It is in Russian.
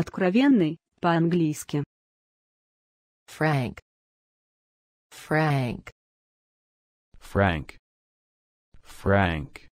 Откровенный, по-английски. Frank. Frank. Frank. Frank.